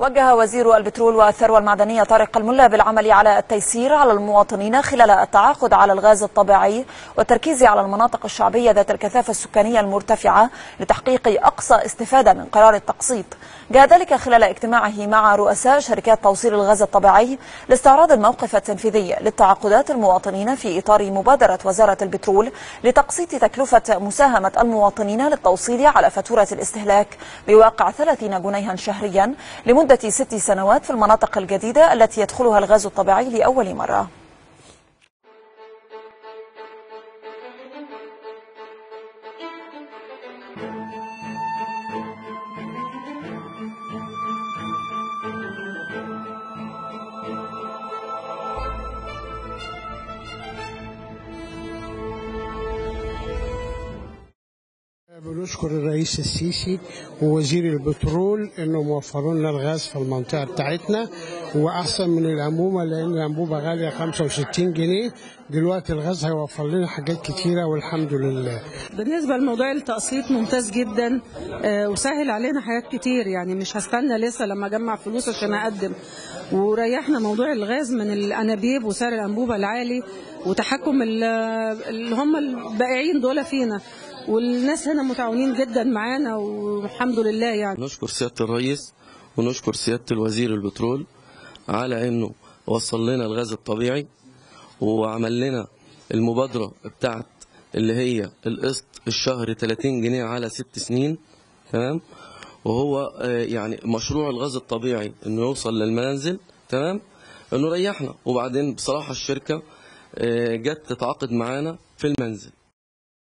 وجه وزير البترول والثروة المعدنية طارق الملا بالعمل على التيسير على المواطنين خلال التعاقد على الغاز الطبيعي والتركيز على المناطق الشعبية ذات الكثافة السكانية المرتفعة لتحقيق أقصى استفادة من قرار التقسيط. جاء ذلك خلال اجتماعه مع رؤساء شركات توصيل الغاز الطبيعي لاستعراض الموقف التنفيذي للتعاقدات المواطنين في إطار مبادرة وزارة البترول لتقسيط تكلفة مساهمة المواطنين للتوصيل على فاتورة الاستهلاك بواقع 30 جنيها شهريا لمدة ست سنوات في المناطق الجديدة التي يدخلها الغاز الطبيعي لأول مرة. بنشكر الرئيس السيسي ووزير البترول انهم وفروا لنا الغاز في المنطقة بتاعتنا وأحسن من الانبوبه لأن الانبوبه غالية 65 جنيه. دلوقتي الغاز هيوفر لنا حاجات كتيرة والحمد لله. بالنسبة لموضوع التقسيط ممتاز جدا آه، وسهل علينا حاجات كتير. يعني مش هستنى لسه لما أجمع فلوس عشان أقدم. وريحنا موضوع الغاز من الأنابيب وسعر الأنبوبة العالي وتحكم ال- اللي هم البائعين دول فينا. والناس هنا متعاونين جدا معانا والحمد لله يعني. نشكر سيادة الرئيس ونشكر سيادة الوزير البترول على إنه وصل لنا الغاز الطبيعي وعمل لنا المبادرة بتاعت اللي هي القسط الشهري 30 جنيه على ست سنين تمام؟ وهو آه، يعني مشروع الغاز الطبيعي إنه يوصل للمنازل تمام؟ إنه ريحنا. وبعدين بصراحة الشركة آه، جت تتعاقد معانا في المنزل.